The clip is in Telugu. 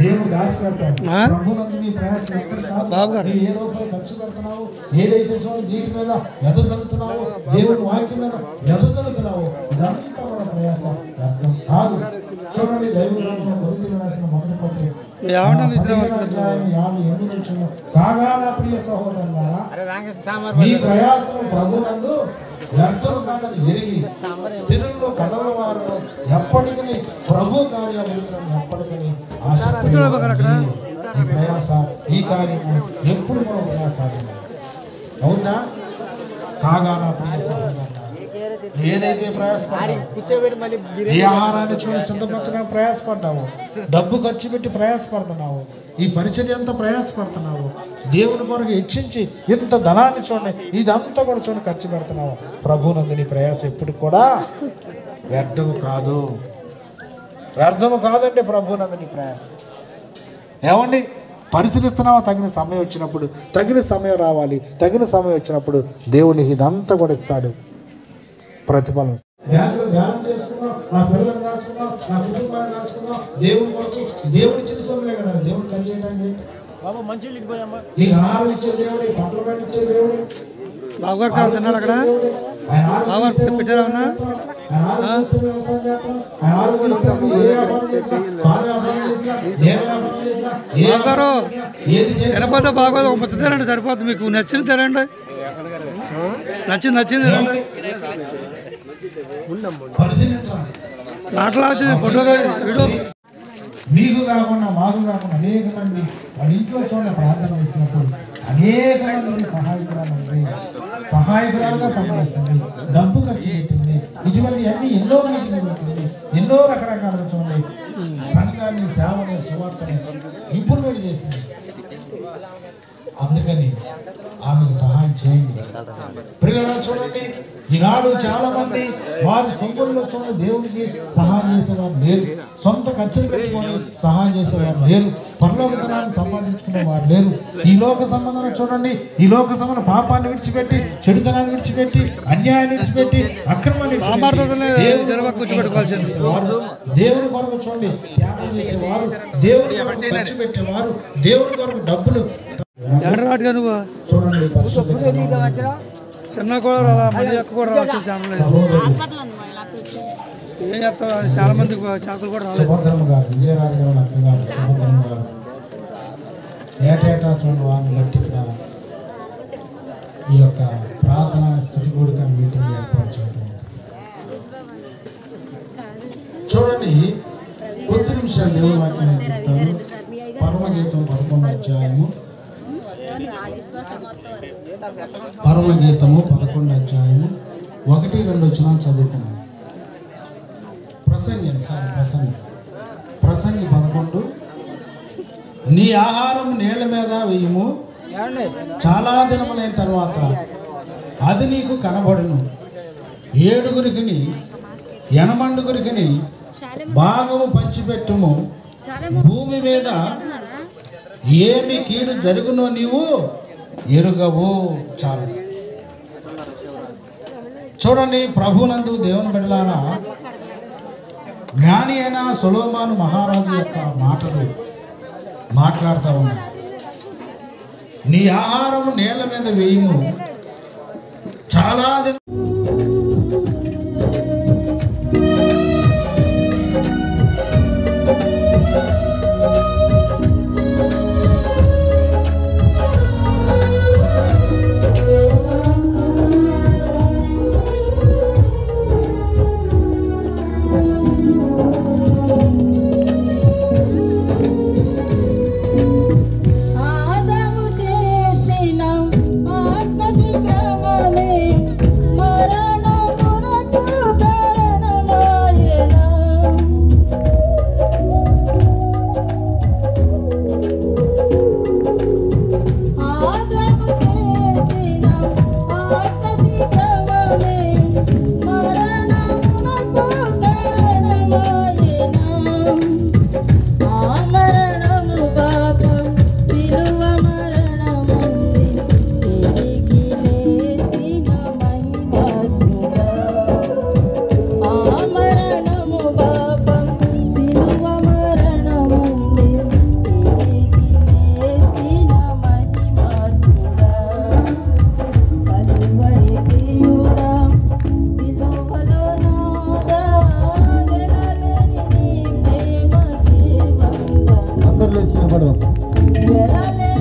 దేవుడు ఏ రూపాయి ఖర్చు పెడుతున్నావు? ఏదైతే చూడండి మీద వాక్యం మీద ఇదంతా మన ప్రయాసం. కాదు. చూడండి దైవ రాసిన మొదటి పత్రిక. వచ్చిన కాగా నా ప్రియ సహోదరులారా మీ ప్రయాసం ప్రభునందు వ్యర్థం కాదని ఎరిగి స్థిరంలో కదల వారు ఎప్పటికీ ప్రభు కార్యాలు ఎప్పటికీ ఆసక్తి ఈ ప్రయాస ఈ కార్యము ఎప్పుడు మనం వృధా కార్యం అవునా? కాగా నా ప్రియ సహోదరులారా ఏదైతే ప్రయాసపడ్డావు ఏ ఆహారాన్ని చూసి సిద్ధపరచడానికి ప్రయాసపడ్డావు డబ్బు ఖర్చు పెట్టి ప్రయాసపడుతున్నావు ఈ పరిచర్య ఎంత ప్రయాసపడుతున్నావు దేవుని కొరకు హెచ్చించి ఇంత ధనాన్ని చూడండి ఇదంతా కూడా చూడండి ఖర్చు పెడుతున్నావు ప్రభునందు నీ ప్రయాస ఎప్పుడు కూడా వ్యర్థము కాదు. వ్యర్థము కాదండి ప్రభునందు నీ ప్రయాస. ఏమండి? పరిశీలిస్తున్నావా? తగిన సమయం వచ్చినప్పుడు తగిన సమయం రావాలి తగిన సమయం వచ్చినప్పుడు దేవుని ఇదంతా కూడా ఇస్తాడు. ప్రతిఫలం. బ్యాంకులో ధ్యానం చేసుకున్నాం నా పిల్లలను దాచుకున్నాం నా కుటుంబాన్ని దాచుకున్నాం దేవుడి కొరకు దేవుడి చిన్న సొమ్ములే కదా దేవుడు ఖర్చు చేయడానికి నీకు ఆహారం ఇచ్చే దేవుడు పంటలు పండించే దేవుడు. బాబుగారు కాదు తిన్నాడు అక్కడ? పెట్టారా ఉన్నా ఏది చేసినా తినపోతే బాగోదు ఒక ముద్ద తినండి సరిపోతుంది. మీకు నచ్చింది తినండి నచ్చింది నచ్చింది తినండి మీకు కాకుండా మాకు కాకుండా అనేక మంది వాళ్ళ ఇంట్లో చూడండి ప్రార్థన చేసినప్పుడు అనేక మంది సహాయకురాలు ఉంది. సహాయకురాలుగా పనిచేస్తుంది. డబ్బు ఖర్చు పెట్టింది. ఇటువంటి అన్ని ఎన్నో మీటింగ్లు పెట్టింది ఎన్నో రకరకాల చూడండి సంఘాన్ని సేవని సువార్తని ఇంప్రూవ్మెంట్ చేసింది. అందుకని ఆమెకు సహాయం చేయండి చూడండి ఈనాడు చాలా మంది వారి సొంతంలో చూడండి దేవుడికి సహాయం చేసేవారు లేరు. సొంత ఖర్చులు పెట్టుకొని సహాయం చేసేవారు లేరు. పరలోకతనాన్ని సంపాదించుకునే వారు లేరు. ఈ లోక సంబంధం చూడండి. ఈ లోక సంబంధం పాపాన్ని విడిచిపెట్టి చెడుతనాన్ని విడిచిపెట్టి అన్యాయాన్ని విడిచిపెట్టి అక్రమాన్ని దేవుని కొరకు చూడండి. త్యాగం చేసేవారు. దేవుని కొరకు ఖర్చు పెట్టేవారు. దేవుని కొరకు డబ్బులు చూడండి చిన్న కూడా రాలా మళ్ళీ ఎక్కువ కూడా రావచ్చు ఛానల్ ఏం చెప్తావు చాలా మంది ఛాన్సులు కూడా రాలేదు. విజయరాజు గారు సుభద్రమ్మ గారు. ఏటేటా చూడండి వారిని బట్టి ఇక్కడ ఈ యొక్క ప్రార్థన స్థుతి కూడిక మీటింగ్ ఏర్పాటు చేయడం చూడండి కొద్ది నిమిషాలు దేవుడు వాక్యం చెప్తాను పరమగీతం పదకొండు అధ్యాయము పరమగీతము పదకొండు అధ్యాయము ఒకటి రెండు వచ్చిన చదువుకున్నాం ప్రసంగి సారీ ప్రసంగి. ప్రసంగి పదకొండు. నీ ఆహారం నేల మీద వేయము. చాలా దినములైన తర్వాత అది నీకు కనబడును. ఏడుగురికి ఎనమండుగురికి భాగము పంచిపెట్టుము. భూమి మీద ఏమి కీడు జరుగునో నీవు ఎరుగవు చాలు. చూడండి ప్రభునందు దేవుని బిడ్డలారా జ్ఞాని అయిన సొలోమాను మహారాజు యొక్క మాటలు మాట్లాడుతూ ఉన్నా. నీ ఆహారము నేల మీద వేయము. చాలా దిన- Navarro.